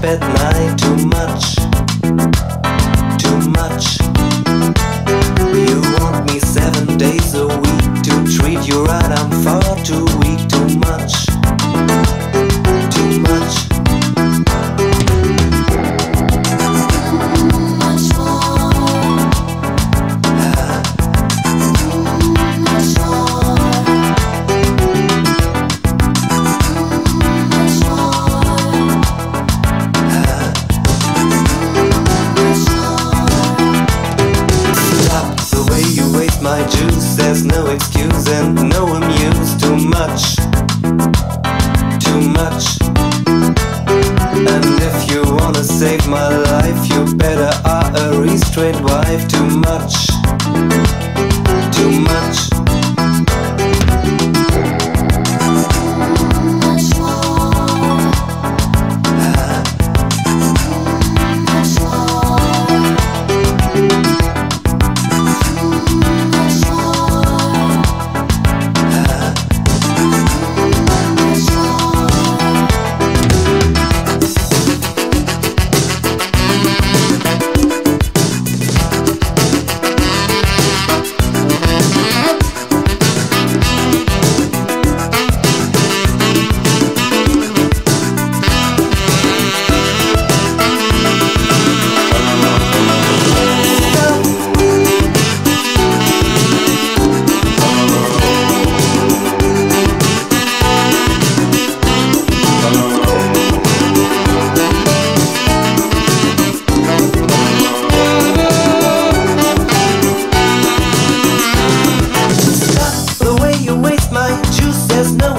sleep at night too much, too much. You want me seven days a week to treat you right, I'm fine. There's no excuse and no amuse. Too much, too much. And if you wanna save my life, you better are a restrained wife. Too much, too much. There's no